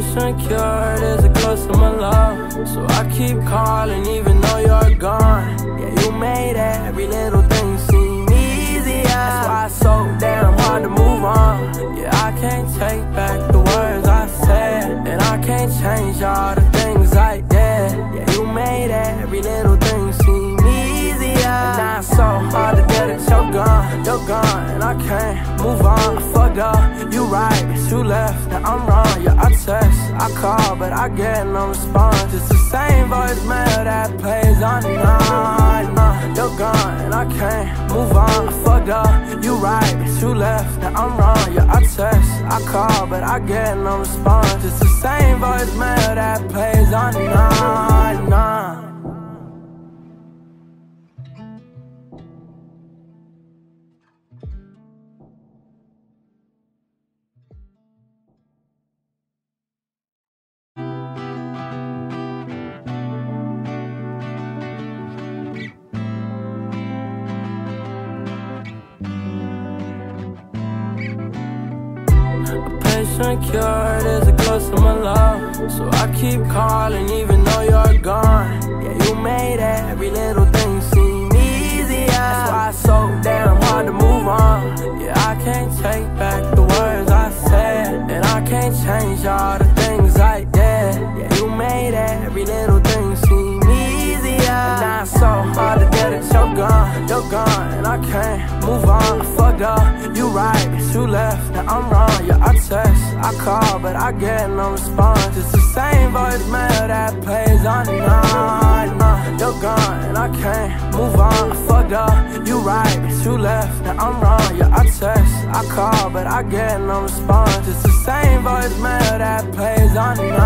patient cured is a close to my love. So I keep calling even though you're gone. Yeah, you made every little thing seem easier. That's why it's so damn hard to move on. Yeah, I can't take back the words I said. And I can't change all the things I did. Yeah, you made every little gone, you're gone, and I can't move on. I fucked up, you right, but you left. Now I'm wrong. Yeah, I text, I call, but I get no response. It's the same voicemail that plays on and on. Uh, you're gone, and I can't move on. I fucked up, you right, but you left. Now I'm wrong. Yeah, I text, I call, but I get no response. It's the same voicemail that plays on and on patient cured is a close to my love. So I keep calling even though you're gone. Yeah, you made every little thing seem easier. That's why it's so damn hard to move on. Yeah, I can't take back the words I said. And I can't change all the things I did. Yeah, you made every little thing seem easier. And now it's so hard to get it. You're gone, you're gone, and I can't move on. I fucked up, you right, you left. Now I'm wrong. I call, but I get no response. It's the same voicemail that plays on and on. Uh, you're gone, and I can't move on. I fucked up, you right, but you left. Now I'm wrong. Yeah, I text, I call, but I get no response. It's the same voicemail that plays on and on.